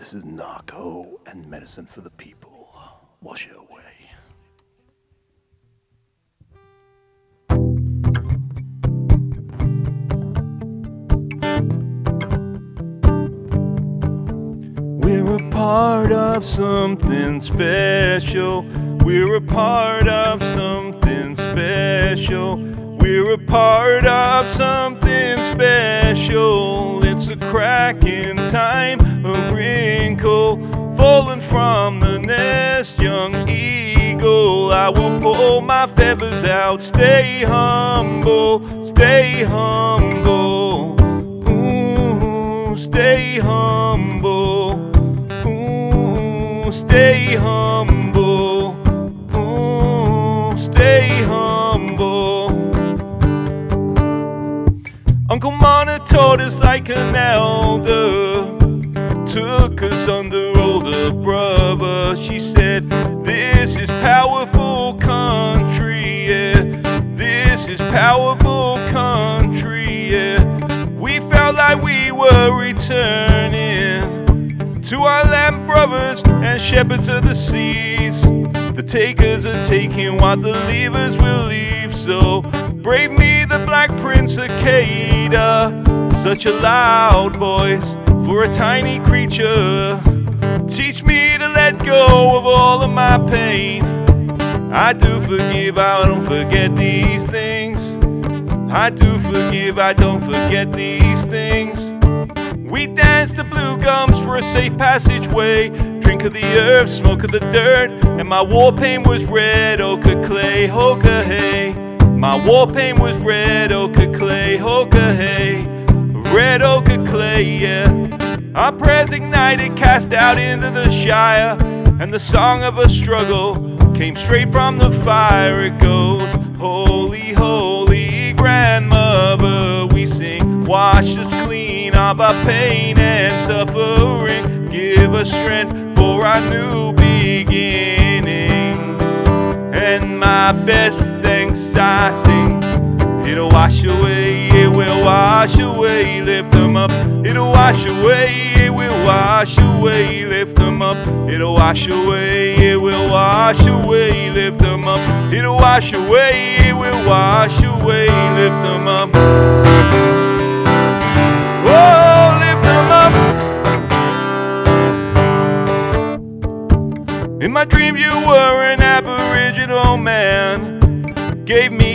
This is Nahko and medicine for the people. Wash it away. We're a part of something special. We're a part of something special. We're a part of something special. It's a crack in time, a wrinkle falling from the nest, young eagle. I will pull my feathers out. Stay humble, stay humble. Ooh, stay humble. Ooh, stay humble. Ooh, stay humble. Uncle Mana taught us like an elder. Took us under older brother. She said, This is powerful country, yeah. This is powerful country, yeah. We felt like we were returning to our land brothers and shepherds of the seas. The takers are taking what the leavers will leave. So brave me, the black prince Akeda. Such a loud voice for a tiny creature. Teach me to let go of all of my pain. I do forgive, I don't forget these things. I do forgive, I don't forget these things. We danced the blue gums for a safe passageway. Drink of the earth, smoke of the dirt, and my war paint was red ochre clay, oh, hoka hay. My war paint was red ochre clay, oh, hoka hay. Red ochre clay, yeah. Our prayers ignited, cast out into the Shire, and the song of a struggle came straight from the fire. It goes, Holy, holy grandmother, we sing, wash us clean of our pain and suffering, give us strength for our new beginning. And my best thanks I sing. It'll wash away, it will wash away, lift them up. It'll wash away, it will wash away, lift them up. It'll wash away, it will wash away, lift them up. It'll wash away, it will wash away, lift them up. Oh, lift them up. In my dream, you were an aboriginal man. Gave me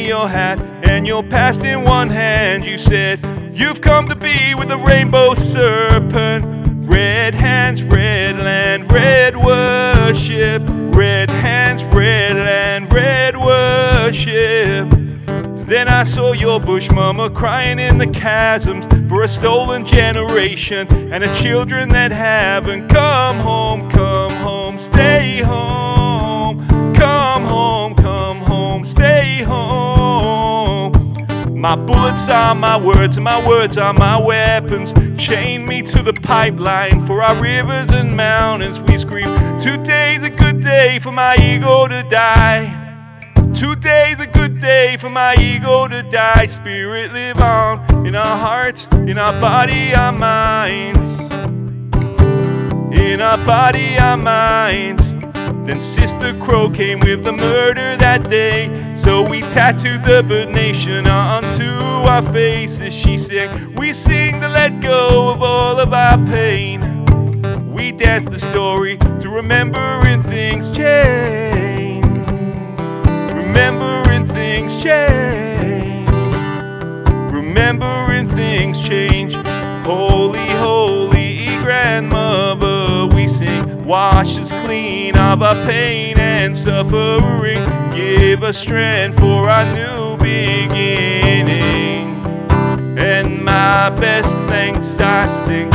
your past in one hand. You said, You've come to be with the rainbow serpent. Red hands, red land, red worship. Red hands, red land, red worship. Then I saw your bush mama crying in the chasms for a stolen generation and the children that haven't come home, come home, stay home, come home, come home, stay home. My bullets are my words, and my words are my weapons. Chain me to the pipeline for our rivers and mountains. We scream, Today's a good day for my ego to die. Today's a good day for my ego to die. Spirit live on in our hearts, in our body, our minds. In our body, our minds. Then Sister Crow came with the murder that day. So we tattooed the bird nation onto our faces. She sang, We sing to let go of all of our pain. We dance the story to remembering things change. Remembering things change. Remembering things change. Holy, sing. Wash us clean of our pain and suffering. Give us strength for our new beginning. And my best thanks I sing.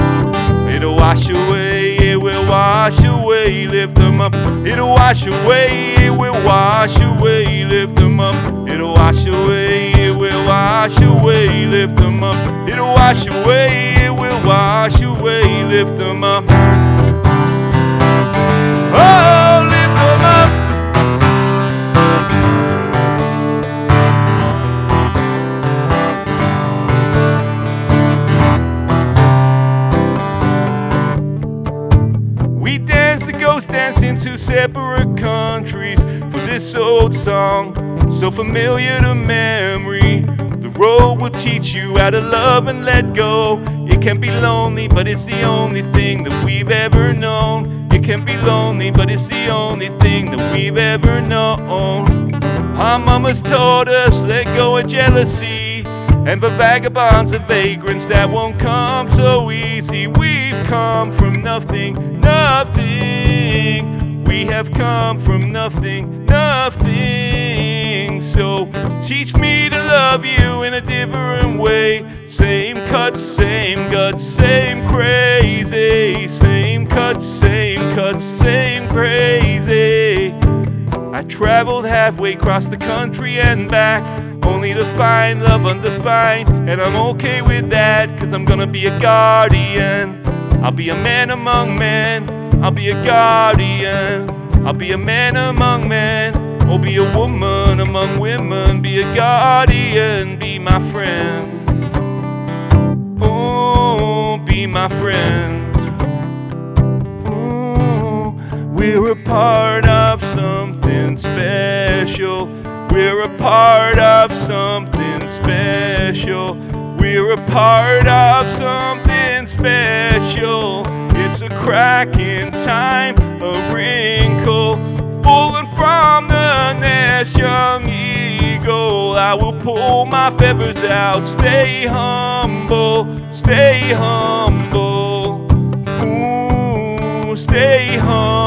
It'll wash away, it will wash away, lift them up. It'll wash away, it will wash away, lift them up. It'll wash away, it will wash away, lift them up. It'll wash away, it will wash away, lift them up dancing to separate countries for this old song, so familiar to memory. The road will teach you how to love and let go. It can be lonely, but it's the only thing that we've ever known. Can be lonely, but it's the only thing that we've ever known. Our mamas told us, let go of jealousy. And for vagabonds and vagrants, that won't come so easy. We've come from nothing, nothing. We have come from nothing, nothing. So teach me to love you in a different way. Same cut, same gut, same crazy. Same cut, same cut, same crazy. I traveled halfway across the country and back, only to find love undefined. And I'm okay with that, cause I'm gonna be a guardian. I'll be a man among men, I'll be a guardian. I'll be a man among men, or be a woman among women. Be a guardian, be my friend. Oh, be my friend. We're a part of something special. We're a part of something special. We're a part of something special. It's a crack in time, a wrinkle, falling from the nest, young eagle. I will pull my feathers out, stay humble, stay humble, ooh, stay humble.